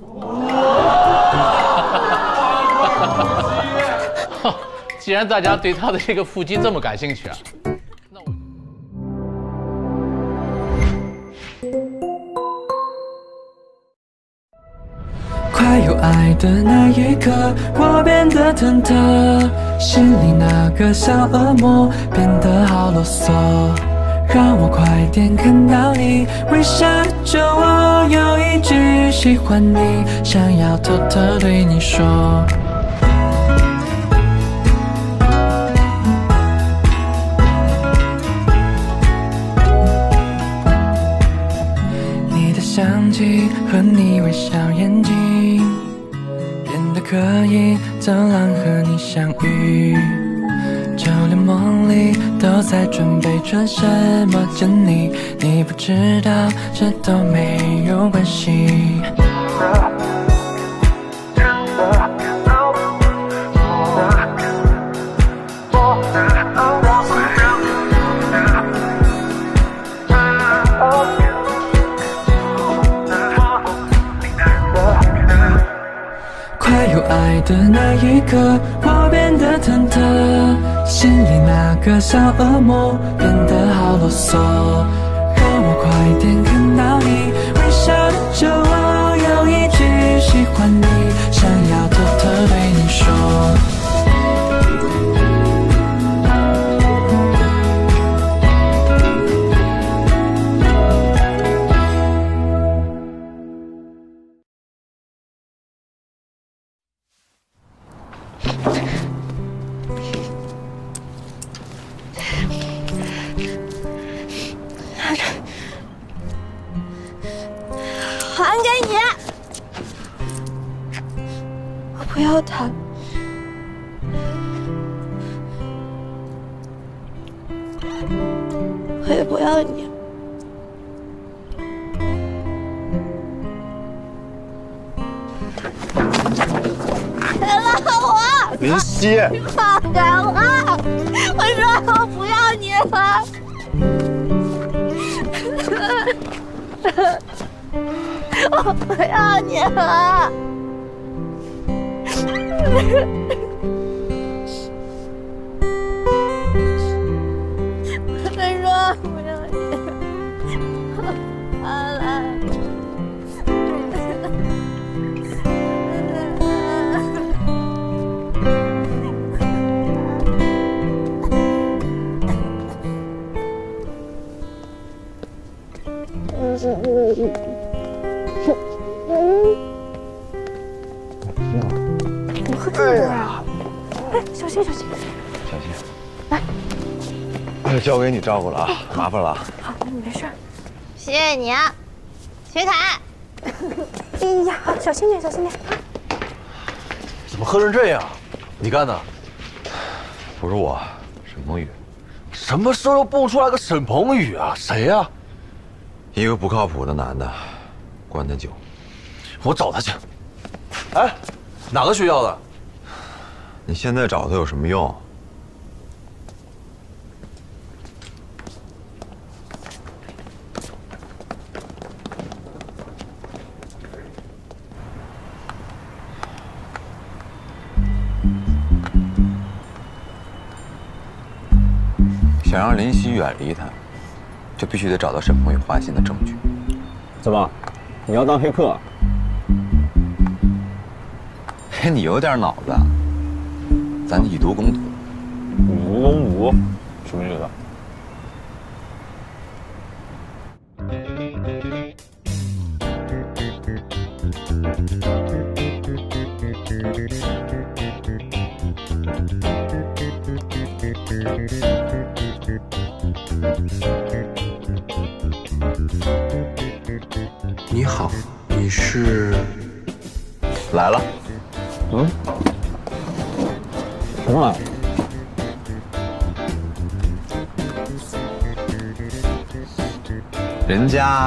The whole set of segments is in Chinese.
既然大家对他的这个腹肌这么感兴趣啊，那我。快有爱的那一刻，我变得忐忑，心里那个小恶魔变得好啰嗦，让我快点看到你微笑着我，有一句喜欢你，想要偷偷对你说。你的香气和你微笑眼睛，变得可以走廊和你相遇，就连梦里都在准备着什么着你，你不知道这都没有关系。快有爱的那一刻，我变得忐忑，心里那个小恶魔变得好啰嗦，让我快点看到你微笑着我，有一句喜欢你，想要偷偷对你说。给你照顾了啊，麻烦了。好，没事。谢谢你啊，徐凯。哎呀，小心点，小心点。怎么喝成这样？你干的？不是我，沈鹏宇。什么时候又蹦出来个沈鹏宇啊？谁呀、一个不靠谱的男的，灌的酒。我找他去。哎，哪个学校的？你现在找他有什么用？远离他，就必须得找到沈鹏宇花心的证据。怎么，你要当黑客？嘿，你有点脑子，咱以毒攻毒。以毒攻毒，什么意思？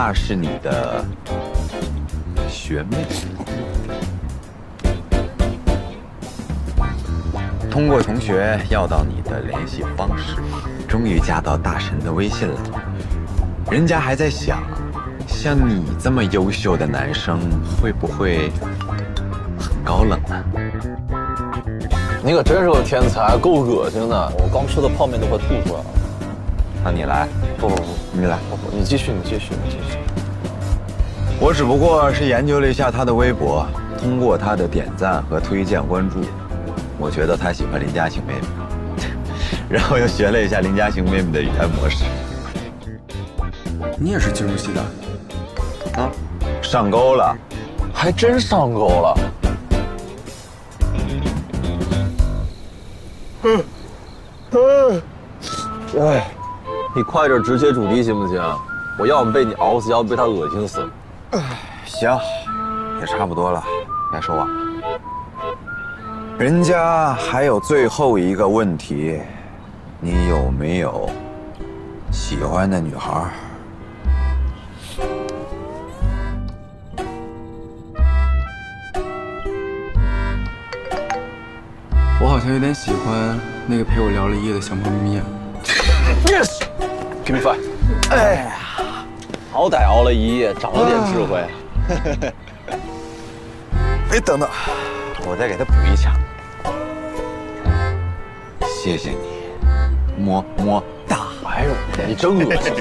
人家是你的学妹，通过同学要到你的联系方式，终于加到大神的微信了。人家还在想，像你这么优秀的男生，会不会很高冷呢？你可真是个天才，够恶心的！我刚吃的泡面都快吐出来了。那你来，不不不，你来。不不，你继续，你继续，你继续。我只不过是研究了一下他的微博，通过他的点赞和推荐关注，我觉得他喜欢林嘉欣妹妹，然后又学了一下林嘉欣妹妹的语言模式。你也是金融系的？啊，上钩了，还真上钩了。嗯嗯，哎，你快点直接主题行不行？我要么被你熬死，要么被他恶心死。行，也差不多了，该说完了。人家还有最后一个问题，你有没有喜欢的女孩？我好像有点喜欢那个陪我聊了一夜的小猫咪啊。Yes，give me five。哎呀，好歹熬了一夜，长了点智慧。哎，等等，我再给他补一枪。谢谢你，么么哒。哎呦，你真恶心！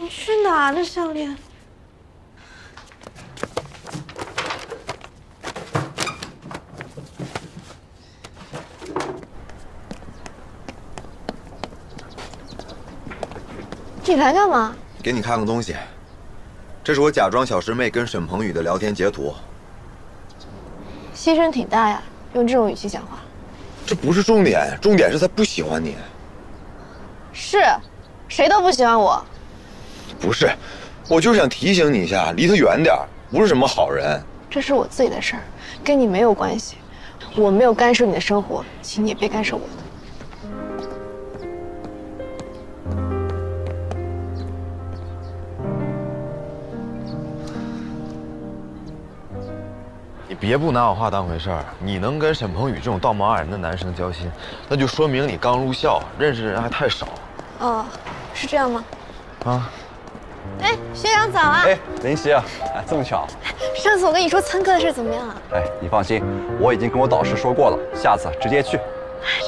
你去哪呢，项链？你来干嘛？给你看个东西，这是我假装小师妹跟沈鹏宇的聊天截图。牺牲挺大呀，用这种语气讲话。这不是重点，重点是他不喜欢你。是，谁都不喜欢我。不是，我就是想提醒你一下，离他远点，不是什么好人。这是我自己的事儿，跟你没有关系。我没有干涉你的生活，请你也别干涉我的。你别不拿我话当回事儿。你能跟沈鹏宇这种道貌岸然的男生交心，那就说明你刚入校，认识的人还太少。哦，是这样吗？啊，哎，学长早啊！哎，林夕啊，哎，这么巧，上次我跟你说参课的事怎么样啊？哎，你放心，我已经跟我导师说过了，下次直接去。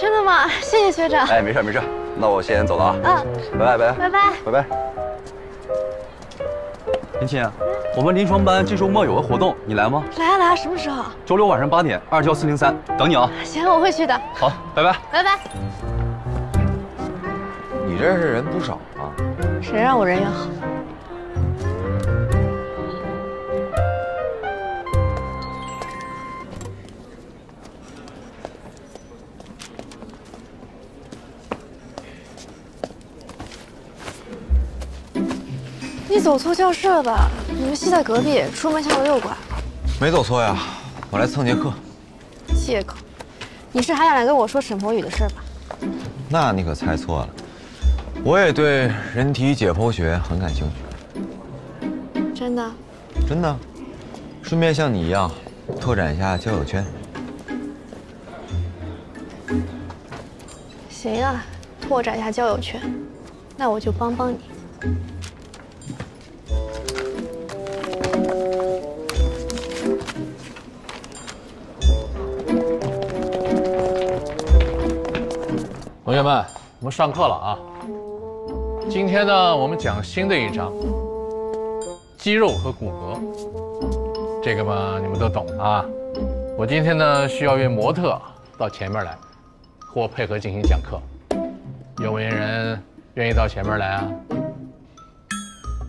真的吗？谢谢学长。哎，没事没事，那我先走了啊。嗯，拜拜拜拜拜。拜拜。林沁，我们临床班这周末有个活动，你来吗？来啊来啊，什么时候？周六晚上八点，二教四零三，等你啊。行，我会去的。好，拜拜。拜拜。你认识人不少啊。谁让我人缘好？你走错教室了吧？你们系在隔壁，出门向右右拐。没走错呀，我来蹭节课。借口。你是还想来跟我说沈鹏宇的事吧？那你可猜错了，我也对人体解剖学很感兴趣，真的？真的。顺便像你一样，拓展一下交友圈。行啊，拓展一下交友圈，那我就帮帮你。我们上课了啊！今天呢，我们讲新的一章，肌肉和骨骼。这个嘛，你们都懂啊。我今天呢，需要约模特到前面来，和我配合进行讲课。有没有人愿意到前面来啊？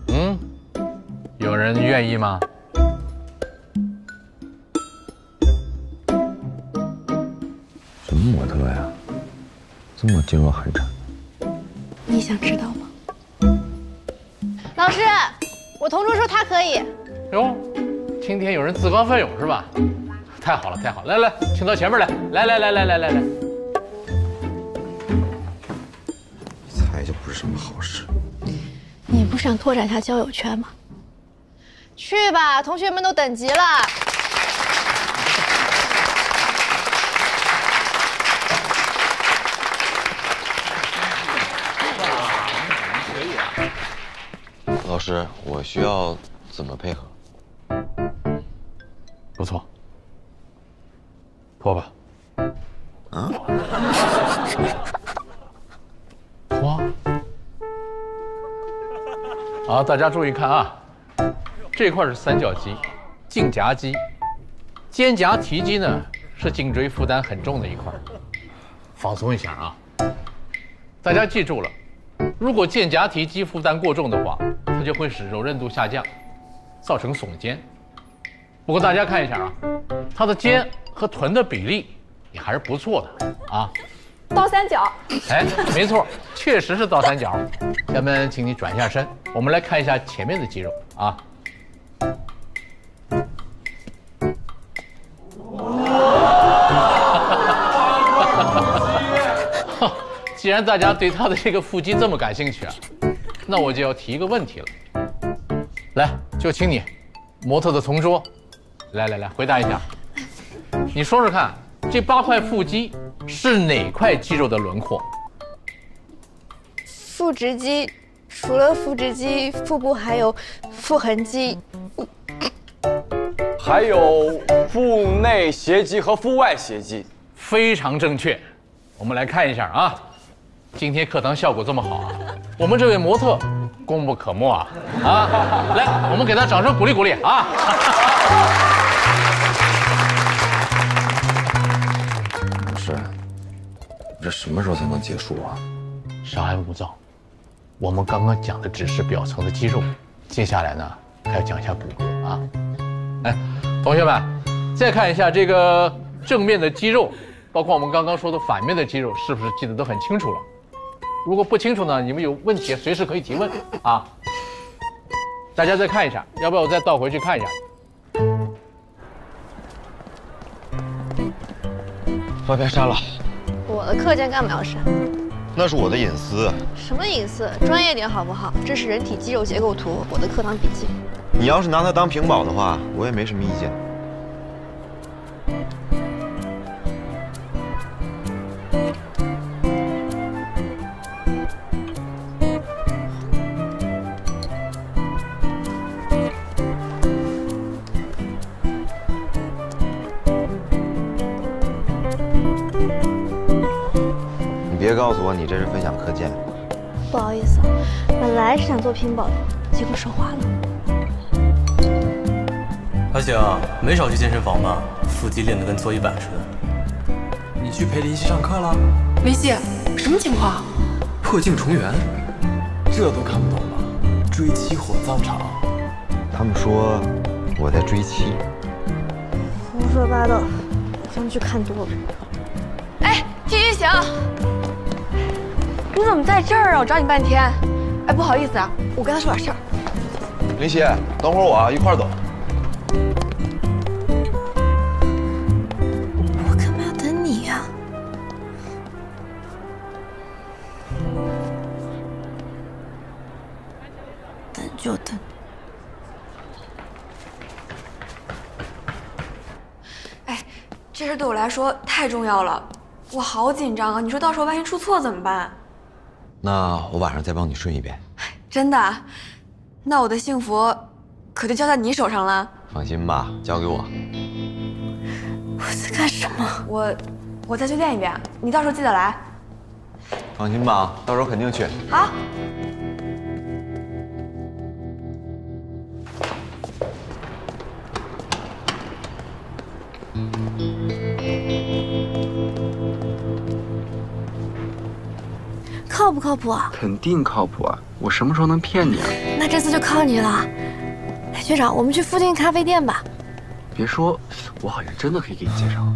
嗯，有人愿意吗？什么模特呀？这么噤若寒蝉。你想知道吗？老师，我同桌说他可以。哟，今天有人自告奋勇是吧？太好了，太好了！来来，请到前面来，来来来来来来来。理财就不是什么好事。你不是想拓展一下交友圈吗？去吧，同学们都等急了。师，我需要怎么配合？不错，脱吧。啊？脱。好，大家注意看啊，这块是三角肌、颈夹肌，肩胛提肌呢是颈椎负担很重的一块，放松一下啊。大家记住了，如果肩胛提肌负担过重的话，它就会使柔韧度下降，造成耸肩。不过大家看一下啊，他的肩和臀的比例也还是不错的啊。倒三角。哎，没错，确实是倒三角。下面请你转一下身，我们来看一下前面的肌肉啊。既然大家对他的这个腹肌这么感兴趣啊，那我就要提一个问题了。来，就请你，模特的同桌，来来来，回答一下。你说说看，这八块腹肌是哪块肌肉的轮廓？腹直肌，除了腹直肌，腹部还有腹横肌，还有腹内斜肌和腹外斜肌。非常正确。我们来看一下啊，今天课堂效果这么好啊，我们这位模特功不可没啊啊！来，我们给他掌声鼓励鼓励啊！老师，这什么时候才能结束啊？稍安勿躁，我们刚刚讲的只是表层的肌肉，接下来呢还要讲一下骨骼啊。哎，同学们，再看一下这个正面的肌肉，包括我们刚刚说的反面的肌肉，是不是记得都很清楚了？如果不清楚呢，你们有问题随时可以提问啊。大家再看一下，要不要我再倒回去看一下？把别删了，我的课件干嘛要删？那是我的隐私。什么隐私？专业点好不好？这是人体肌肉结构图，我的课堂笔记。你要是拿它当屏保的话，我也没什么意见。你这是分享课件。不好意思啊，本来是想做屏保的，结果手滑了。阿醒，没少去健身房吧？腹肌练得跟搓衣板似的。你去陪林夕上课了？林夕，什么情况？破镜重圆，这都看不懂吗？追妻火葬场。他们说我在追妻。胡说八道，咱们去看多了。哎，季一行，你怎么在这儿啊？我找你半天。哎，不好意思啊，我跟他说点事儿。林夕，等会儿我啊，一块儿走。我干嘛要等你呀、等就等。哎，这事对我来说太重要了，我好紧张啊！你说到时候万一出错怎么办？那我晚上再帮你顺一遍。真的？那我的幸福可就交在你手上了。放心吧，交给我。我在干什么？我，我再去练一遍，你到时候记得来。放心吧，到时候肯定去。好。靠不靠谱啊？肯定靠谱啊，我什么时候能骗你啊？那这次就靠你了。学长，我们去附近咖啡店吧。别说我好像真的可以给你介绍。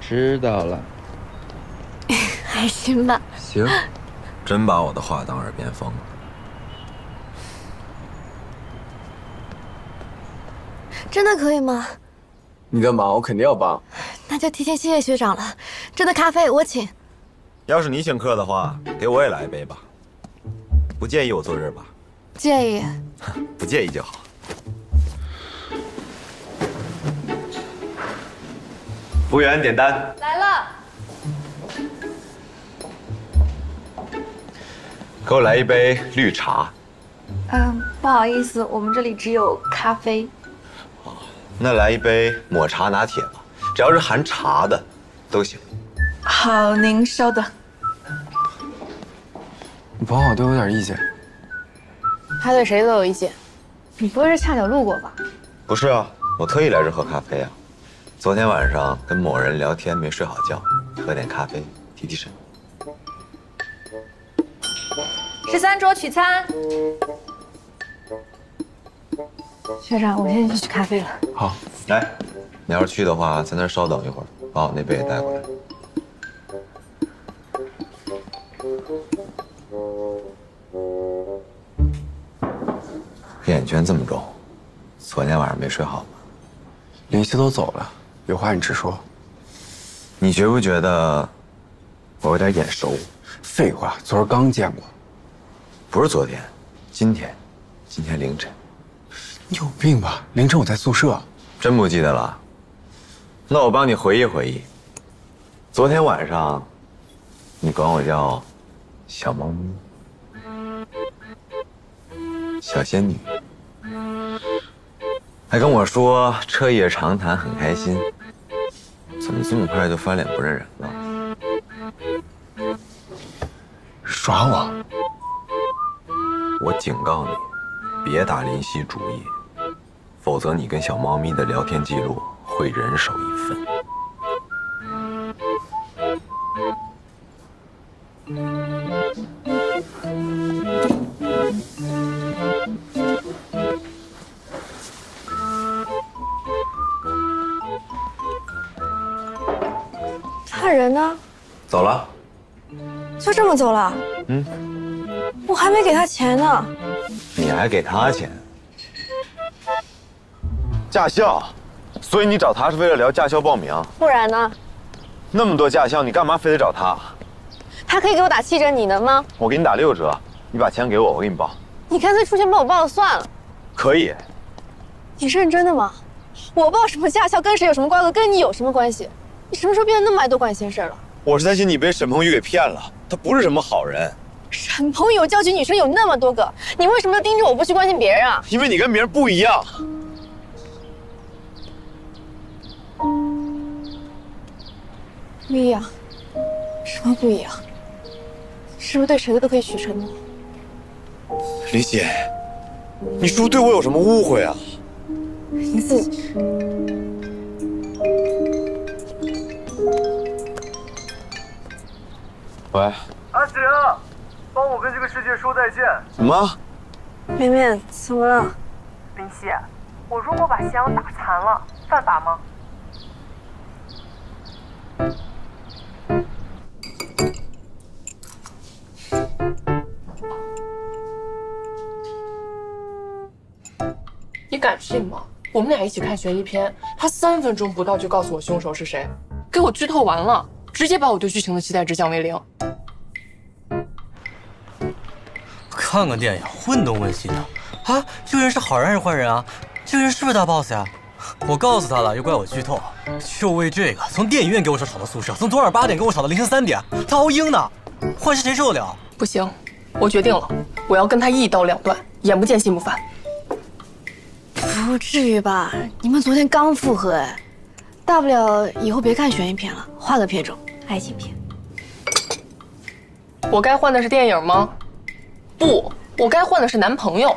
知道了。还行吧。行，真把我的话当耳边风了。真的可以吗？你的忙我肯定要帮。那就提前谢谢学长了。这的咖啡我请。要是你请客的话，给我也来一杯吧。不介意我坐这儿吧？介意。不介意就好。服务员点单。来了。给我来一杯绿茶。嗯，不好意思，我们这里只有咖啡。那来一杯抹茶拿铁吧，只要是含茶的都行。好，您稍等。你朋友对我有点意见。他对谁都有意见。你不会是恰巧路过吧？不是啊，我特意来这喝咖啡啊。昨天晚上跟某人聊天没睡好觉，喝点咖啡提提神。十三桌取餐。学长，我先去取咖啡了。好，来，你要是去的话，在那儿稍等一会儿，把我那杯也带过来。眼圈这么重，昨天晚上没睡好吗？林夕都走了，有话你直说。你觉不觉得我有点眼熟？废话，昨儿刚见过。不是昨天，今天，今天凌晨。你有病吧？凌晨我在宿舍。真不记得了？那我帮你回忆回忆。昨天晚上，你管我叫小猫咪、小仙女，还跟我说彻夜长谈很开心。怎么这么快就翻脸不认人了？耍我！我警告你，别打林夕主意，否则你跟小猫咪的聊天记录会人手一份。他人呢？走了。就这么走了？嗯。我还没给他钱呢。你还给他钱？驾校，所以你找他是为了聊驾校报名？不然呢？那么多驾校，你干嘛非得找他？他可以给我打七折，你能吗？我给你打六折，你把钱给我，我给你报。你干脆出钱帮我报了算了。可以。你认真的吗？我报什么驾校跟谁有什么瓜葛，跟你有什么关系？你什么时候变得那么爱多管闲事了？我是担心你被沈鹏宇给骗了，他不是什么好人。沈鹏宇交集女生有那么多个，你为什么要盯着我不去关心别人啊？因为你跟别人不一样。不一样？什么不一样？是不是对谁的都可以许承诺？李姐，你是不是对我有什么误会啊？你自己。喂，阿锦，帮我跟这个世界说再见。什么？明明，怎么了？林夕，我如果把夕阳打残了，犯法吗？你敢信吗？我们俩一起看悬疑片，他三分钟不到就告诉我凶手是谁，给我剧透完了，直接把我对剧情的期待值降为零。看个电影，混东问西的，啊，这个人是好人还是坏人啊？这个人是不是大 boss 呀？我告诉他了，又怪我剧透，就为这个，从电影院给我吵吵到宿舍，从昨晚八点给我吵到凌晨三点，他熬鹰呢，换谁谁受得了？不行，我决定了，我要跟他一刀两断，眼不见心不烦。不至于吧？你们昨天刚复合哎，大不了以后别看悬疑片了，换个片种，爱情片。我该换的是电影吗？不，我该换的是男朋友。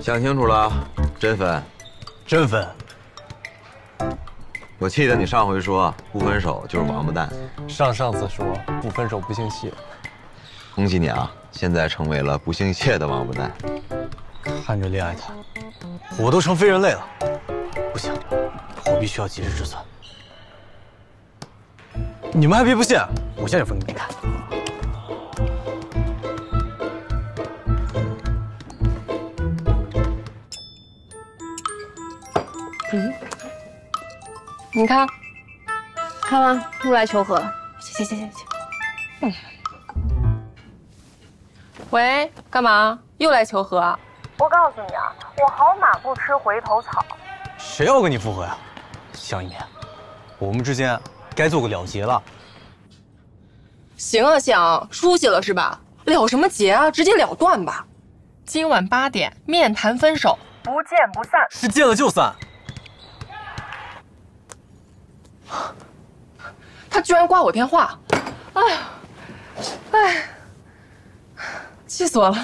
想清楚了，真分，真分。我记得你上回说不分手就是王八蛋，上上次说不分手不姓谢。恭喜你啊，现在成为了不姓谢的王八蛋。看着恋爱谈，我都成非人类了。不行，我必须要及时止损。你们还别不信，我现在就分给你看。嗯，你看，看吧，又来求和了。行行行行行，嗯。喂，干嘛？又来求和啊？我告诉你啊，我好马不吃回头草。谁要跟你复合呀？向一鸣，我们之间该做个了结了。行啊，想出息了是吧？了什么结啊？直接了断吧。今晚八点面谈分手，不见不散。是见了就散。他居然挂我电话，哎呀，哎，气死我了！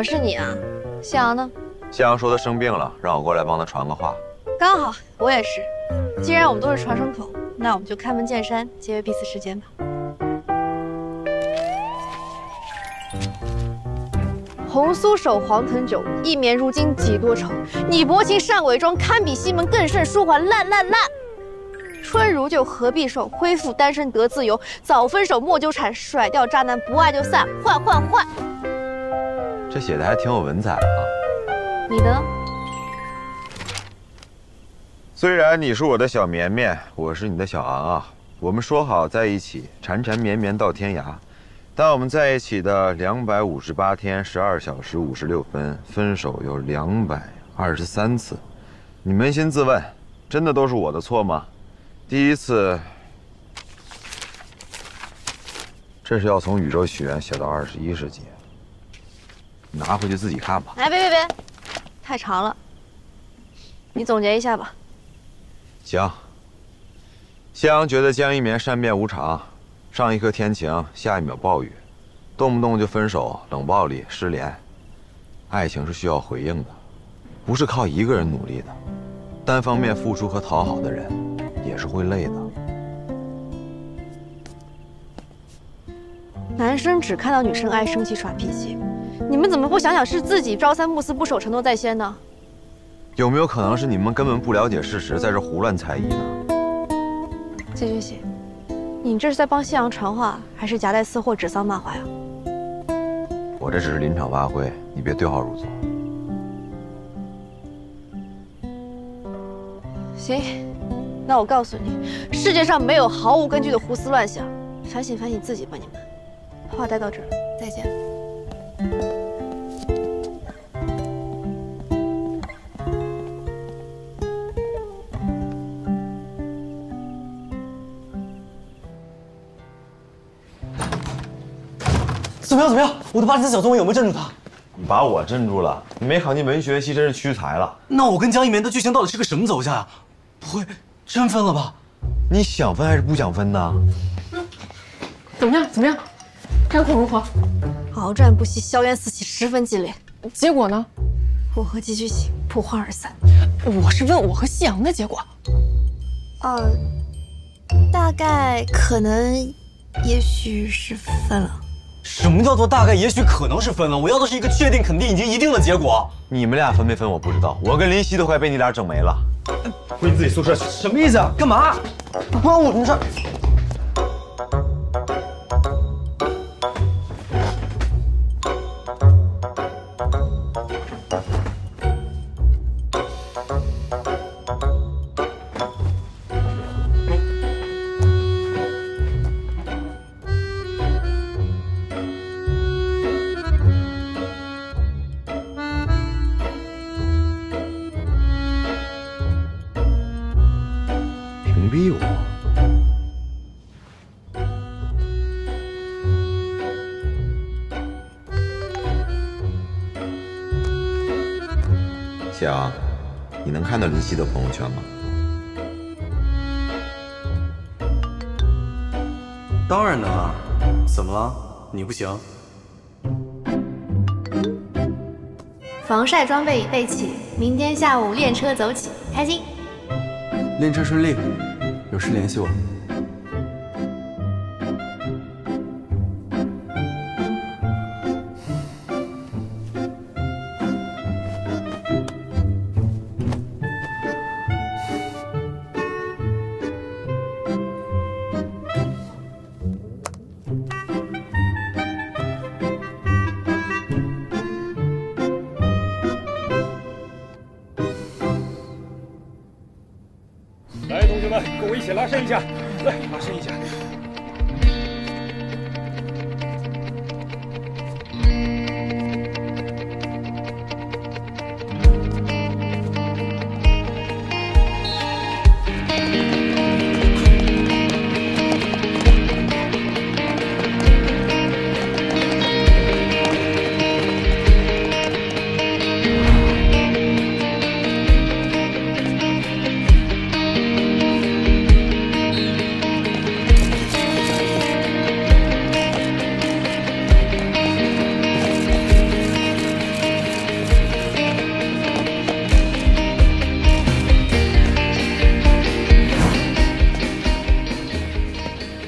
么是你啊？夕阳呢？夕阳说他生病了，让我过来帮他传个话。刚好我也是。既然我们都是传声筒，那我们就开门见山，节约彼此时间吧。红酥手，黄藤酒，一绵如今几多愁。你薄情善伪装，堪比西门更胜书桓烂烂烂。春如旧，何必瘦？恢复单身得自由。早分手莫纠缠，甩掉渣男，不爱就散，换换换。这写的还挺有文采啊！你的呢？虽然你是我的小绵绵，我是你的小昂啊，我们说好在一起，缠缠绵绵到天涯。但我们在一起的两百五十八天十二小时五十六分，分手有两百二十三次。你扪心自问，真的都是我的错吗？第一次，这是要从宇宙起源写到二十一世纪。拿回去自己看吧。哎，别别别，太长了，你总结一下吧。行。夕阳觉得江一棉善变无常，上一刻天晴，下一秒暴雨，动不动就分手、冷暴力、失联。爱情是需要回应的，不是靠一个人努力的。单方面付出和讨好的人，也是会累的。男生只看到女生爱生气耍脾气。你们怎么不想想是自己朝三暮四不守承诺在先呢？有没有可能是你们根本不了解事实，在这胡乱猜疑呢？季君喜，你这是在帮夕阳传话，还是夹带私货指桑骂槐啊？我这只是临场发挥，你别对号入座。行，那我告诉你，世界上没有毫无根据的胡思乱想，反省反省自己吧，你们。话带到这儿，再见。怎么样？怎么样？我的八字小作文有没有镇住他？你把我镇住了。你没考进文学系，真是屈才了。那我跟江一棉的剧情到底是个什么走向啊？不会真分了吧？你想分还是不想分呢？嗯怎么样？怎么样？战况如何？鏖战不息，硝烟四起，十分激烈。结果呢？我和季居喜不欢而散。我是问我和夕阳的结果。呃，大概可能，也许是分了。什么叫做大概？也许可能是分了。我要的是一个确定、肯定、已经一定的结果。你们俩分没分我不知道，我跟林夕都快被你俩整没了。回你自己宿舍去。什么意思啊？干嘛？不关我什么事。能看到林夕的朋友圈吗？当然能啊，怎么了？你不行？防晒装备已备齐，明天下午练车走起，开心。练车顺利，有事联系我。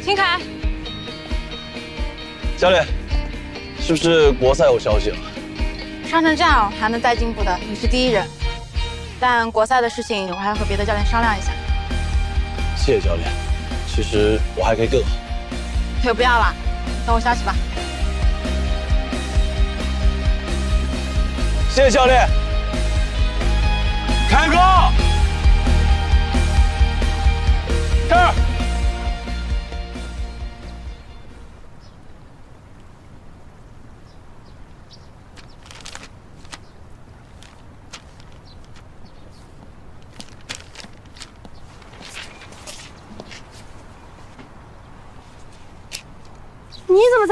秦凯，教练，是不是国赛有消息了？伤成这样还能再进步的，你是第一人。但国赛的事情，我还要和别的教练商量一下。谢谢教练，其实我还可以更好。腿不要了，等我消息吧。谢谢教练，凯哥，这儿。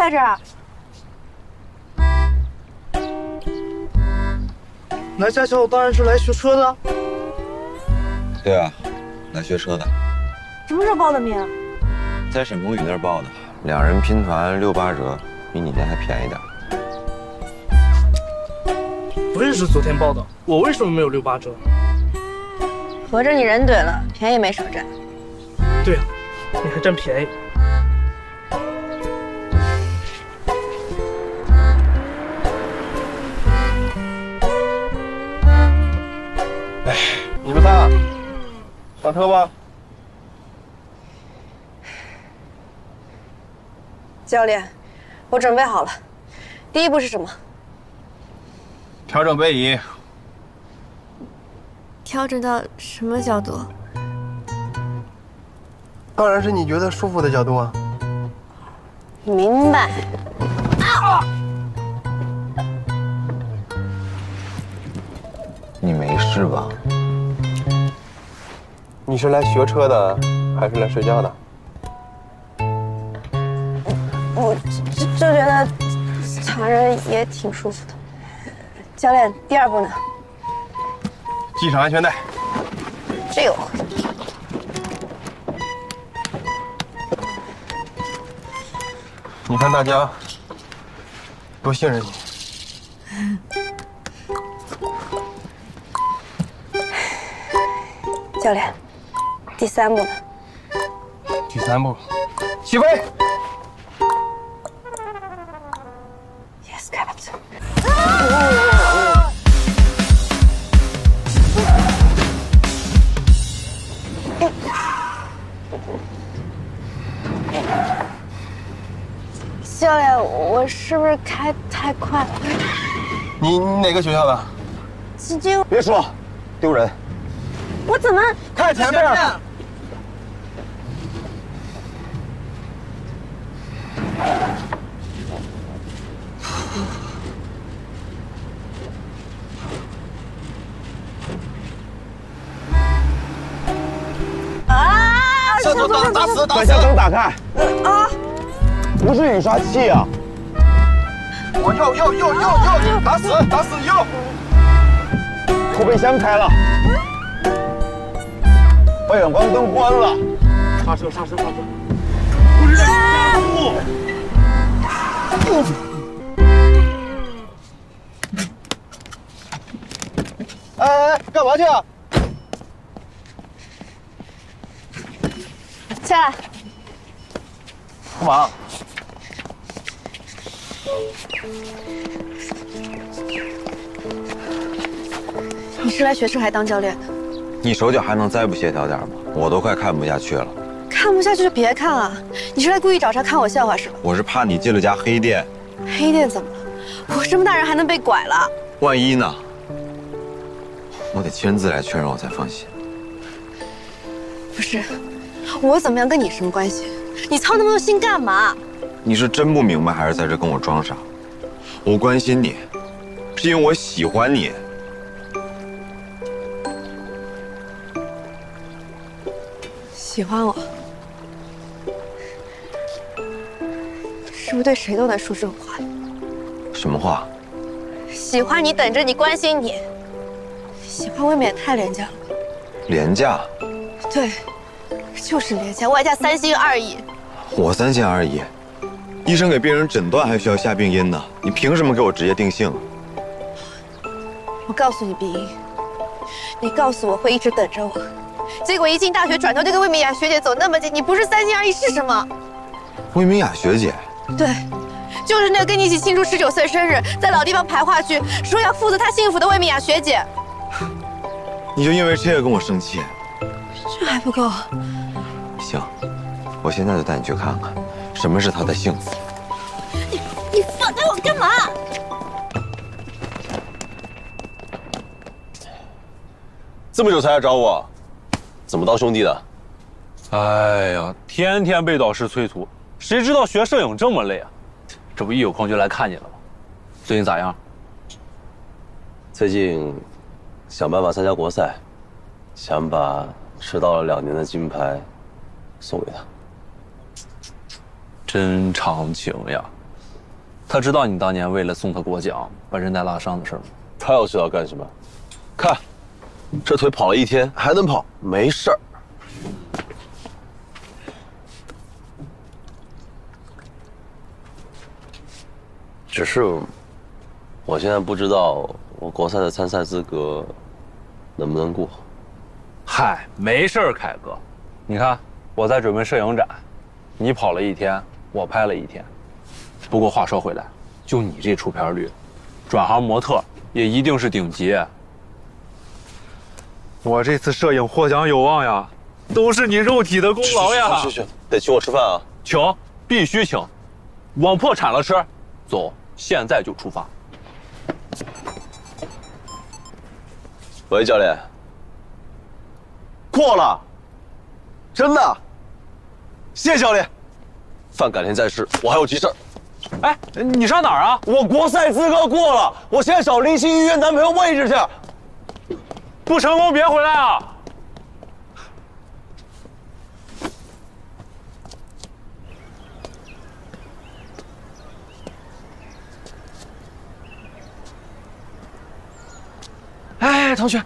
在这儿？来驾校当然是来学车的。对啊，来学车的，什么时候报的名？在沈梦雨那儿报的，两人拼团六八折，比你家还便宜点。不认识昨天报的，我为什么没有六八折？合着你人怼了，便宜没少占。对啊，你还占便宜。上车吧。教练，我准备好了。第一步是什么？调整背椅，调整到什么角度？当然是你觉得舒服的角度啊。明白。你没事吧？你是来学车的，还是来睡觉的？我就就觉得躺着也挺舒服的。教练，第二步呢？系上安全带。这个你看大家多信任你。教练，第三步？第三步，起飞。Yes, Captain。教练，我是不是开太快了？你你哪个学校的？基金，别说，丢人。我怎么？看前面。打打死打死！转向灯打开。啊！不是雨刷器啊！我右右右右右，打死打死右！后备箱开了，把远光灯关了。刹车刹车刹车！不是加速！哎哎哎，干嘛去啊？下来。干嘛？你是来学车还当教练的？你手脚还能再不协调点吗？我都快看不下去了。看不下去就别看了。你是来故意找茬看我笑话是吧？我是怕你进了家黑店，黑店怎么了？我这么大人还能被拐了？万一呢？我得亲自来确认我才放心。不是，我怎么样跟你什么关系？你操那么多心干嘛？你是真不明白，还是在这跟我装傻？我关心你，是因为我喜欢你。喜欢我，是不是对谁都能说这种话？什么话？喜欢你，等着你，关心你。喜欢未免也太廉价了吧？廉价？对，就是廉价，外加三心二意。我三心二意，医生给病人诊断还需要下病因呢，你凭什么给我直接定性？我告诉你病因，你告诉我会一直等着我，结果一进大学转头就跟魏明雅学姐走那么近，你不是三心二意是什么？魏明雅学姐？对，就是那个跟你一起庆祝十九岁生日，在老地方排话剧，说要负责她幸福的魏明雅学姐。你就因为这个跟我生气？这还不够？行，我现在就带你去看看，什么是他的幸福。你你放开我干嘛？这么久才来找我，怎么当兄弟的？哎呀，天天被导师催促，谁知道学摄影这么累啊？这不一有空就来看你了吗？最近咋样？最近想办法参加国赛，想把迟到了两年的金牌送给他。真长情呀！他知道你当年为了送他过奖把韧带拉伤的事吗？他要知道干什么？看，这腿跑了一天还能跑，没事儿。只是，我现在不知道我国赛的参赛资格能不能过。嗨，没事儿，凯哥，你看我在准备摄影展，你跑了一天，我拍了一天。不过话说回来，就你这出片率，转行模特也一定是顶级。我这次摄影获奖有望呀，都是你肉体的功劳呀！去去去，得请我吃饭啊！请，必须请，往破产了吃。走，现在就出发。喂，教练。过了，真的。谢谢教练。饭改天再吃，我还有急事儿。哎，你上哪儿啊？我国赛资格过了，我现在找林心医院男朋友位置去。不成功别回来啊！哎，同学，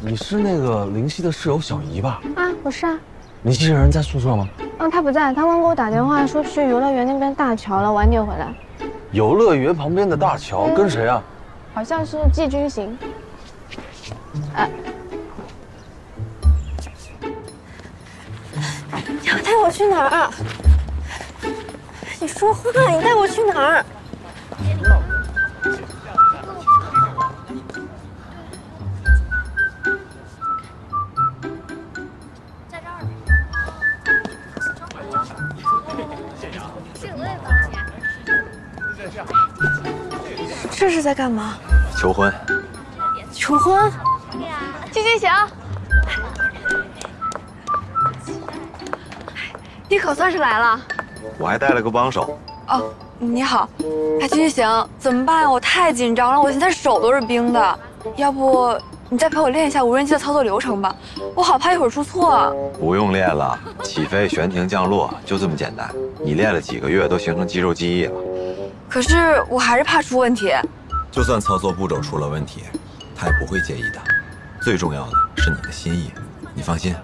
你是那个林夕的室友小姨吧？啊，我是啊。林夕这人在宿舍吗？嗯，他不在，他刚给我打电话说去游乐园那边大桥了，晚点回来。游乐园旁边的大桥跟谁啊？好像是季军行。啊。你要带我去哪儿啊？你说话，你带我去哪儿？这是在干嘛？求婚。求婚？季军行，你可算是来了。我还带了个帮手。哦，你好。哎，季军行，怎么办呀？我太紧张了，我现在手都是冰的。要不你再陪我练一下无人机的操作流程吧，我好怕一会儿出错。不用练了，起飞、悬停、降落就这么简单。你练了几个月，都形成肌肉记忆了。可是我还是怕出问题。就算操作步骤出了问题，他也不会介意的。最重要的是你的心意，你放心，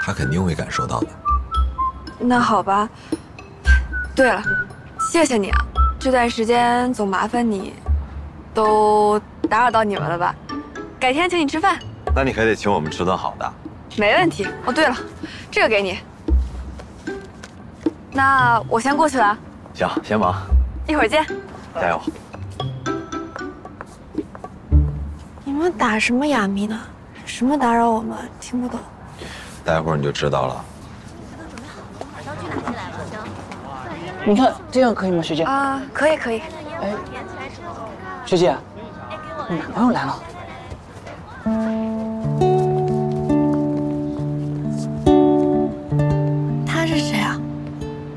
他肯定会感受到的。那好吧。对了，谢谢你啊，这段时间总麻烦你，都打扰到你们了吧？改天请你吃饭。那你可得请我们吃顿好的。没问题。哦，对了，这个给你。那我先过去了。行，先忙。一会儿见。加油。你们打什么哑谜呢？什么打扰我们？听不懂。待会儿你就知道了。你看这样可以吗，学姐？啊，可以可以。哎，学姐，我男朋友来了。他是谁啊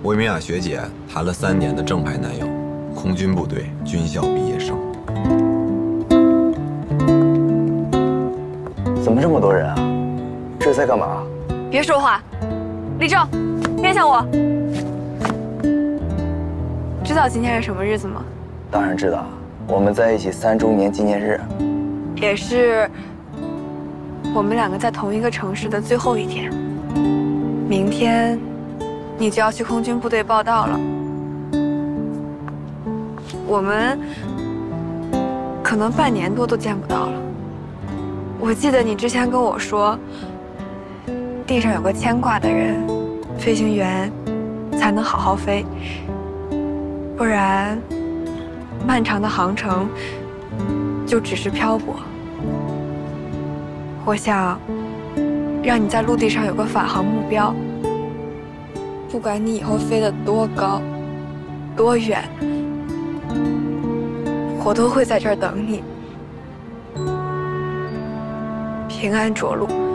魏明雅学姐谈了三年的正牌男友，空军部队军校毕业生。怎么这么多人啊？这是在干嘛？别说话，立正，面向我。知道今天是什么日子吗？当然知道，我们在一起三周年纪念日，也是我们两个在同一个城市的最后一天。明天你就要去空军部队报道了，我们可能半年多都见不到了。我记得你之前跟我说，地上有个牵挂的人，飞行员才能好好飞，不然漫长的航程就只是漂泊。我想让你在陆地上有个返航目标，不管你以后飞得多高、多远，我都会在这儿等你。平安着陆。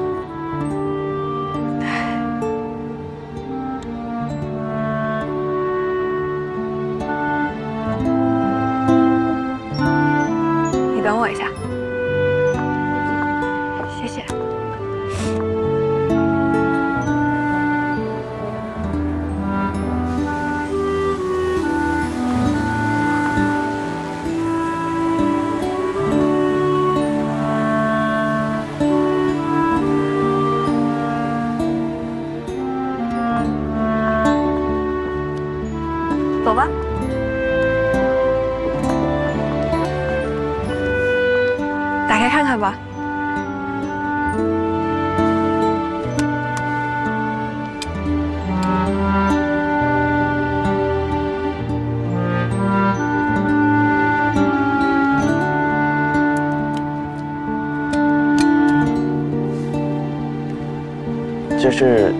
是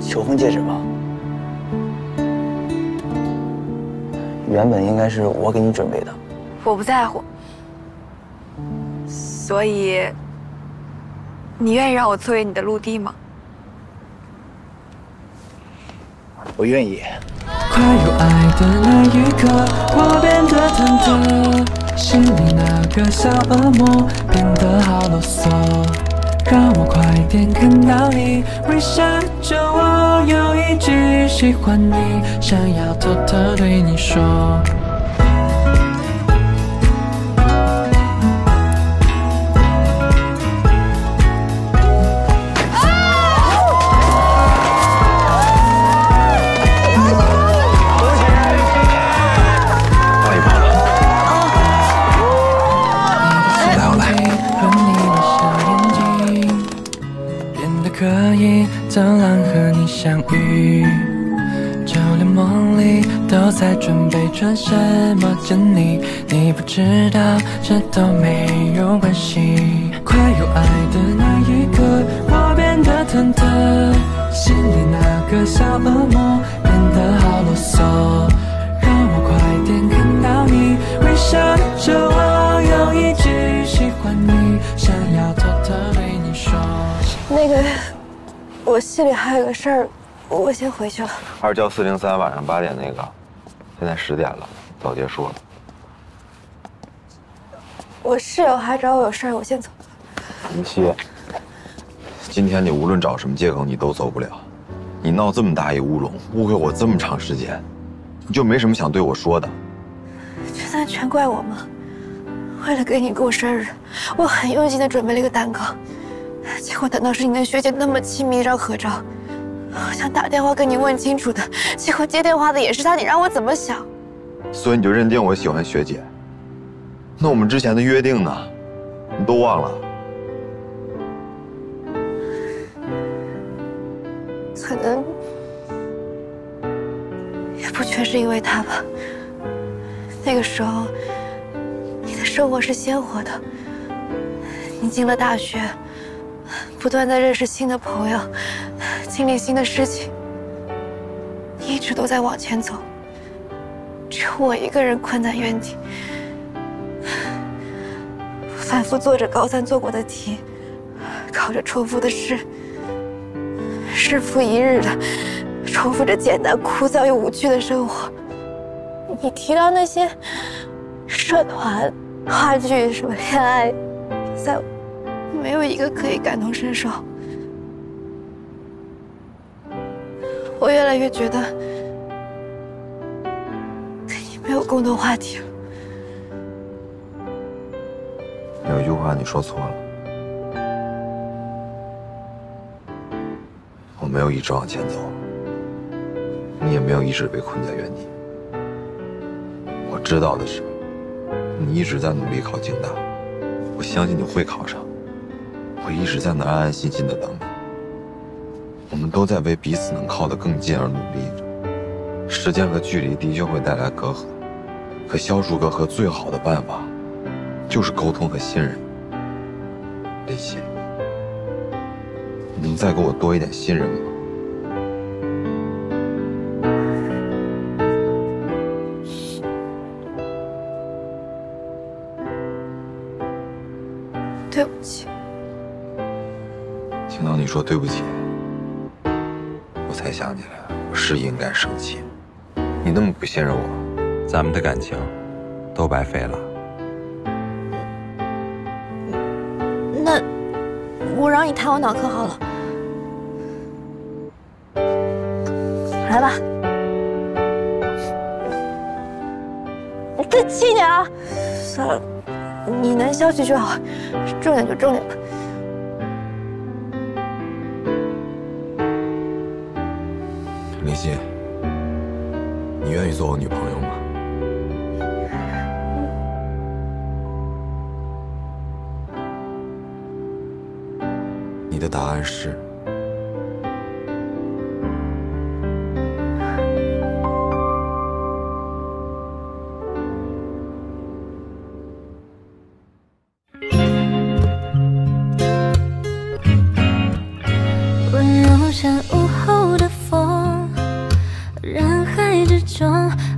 求婚戒指吗？原本应该是我给你准备的。我不在乎，所以你愿意让我作为你的陆地吗？我愿意。快有爱的那一刻，我变得忐忑，心里那个小恶魔变得好啰嗦，让我快点看到你微笑着我，有一句喜欢你，想要偷偷对你说。以走廊和你相遇，就连梦里都在准备穿什么见你，你不知道这都没有关系。快有爱的那一刻，我变得忐忑，心里那个小恶魔变得好啰嗦。让我快点看到你微笑着我，有一句喜欢你，想要偷偷对你说。那个，我系里还有个事儿，我先回去了。二教四零三晚上八点那个，现在十点了，早结束了。我室友还找我有事儿，我先走。林夕，今天你无论找什么借口，你都走不了。你闹这么大一乌龙，误会我这么长时间，你就没什么想对我说的？这算全怪我吗？为了给你过生日，我很用心的准备了一个蛋糕，结果等到是你跟学姐那么亲密一张合照，我想打电话跟你问清楚的，结果接电话的也是他，你让我怎么想？所以你就认定我喜欢学姐？那我们之前的约定呢？你都忘了？可能也不全是因为他吧。那个时候，你的生活是鲜活的，你进了大学，不断的认识新的朋友，经历新的事情，你一直都在往前走，只有我一个人困在原地。反复做着高三做过的题，考着重复的试，日复一日的重复着简单、枯燥又无趣的生活。你提到那些社团、话剧、什么恋爱比赛，没有一个可以感同身受。我越来越觉得跟你没有共同话题了。有一句话你说错了，我没有一直往前走，你也没有一直被困在原地。我知道的是，你一直在努力考京大，我相信你会考上。我一直在那安安心心的等你。我们都在为彼此能靠得更近而努力着。时间和距离的确会带来隔阂，可消除隔阂最好的办法，就是沟通和信任。林夕，你能再给我多一点信任吗？说对不起，我才想起来，我是应该生气。你那么不信任我，咱们的感情都白费了。那我让你弹我脑壳好了，来吧，再轻点啊！算了，你能消气就好，重点就重点吧。像午后的风，人海之中，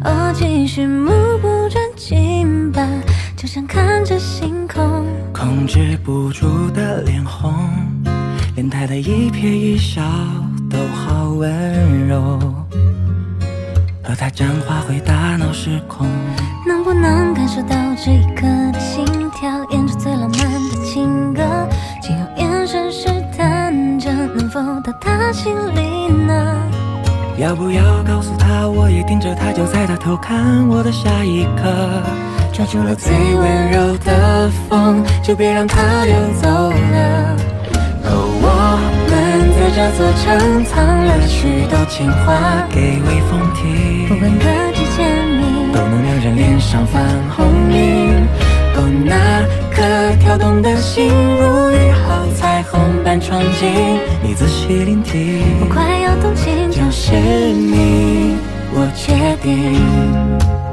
哦，继续目不转睛吧，就像看着星空。控制不住的脸红，连他的一瞥一笑都好温柔。和他讲话会大脑失控，能不能感受到这一刻的心跳，沿着否到他心里呢？要不要告诉他，我也盯着他，就在他偷看我的下一刻，抓住了最温柔的风，就别让它溜走了。哦，我们在这座城藏了许多情话给微风听，不管隔几千米，都能让人脸上泛红晕。哦，那颗跳动的心如雨后彩虹般闯进，你仔细聆听，我快要动情，就是你，我确定。